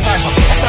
Bye-bye.